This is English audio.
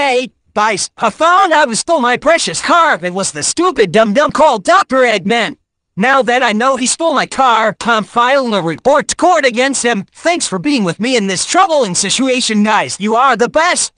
Hey, guys, I found I was stole my precious car. It was the stupid dumb, dumb called Dr. Eggman. Now that I know he stole my car, I'm filing a report to court against him. Thanks for being with me in this troubling situation, guys. You are the best.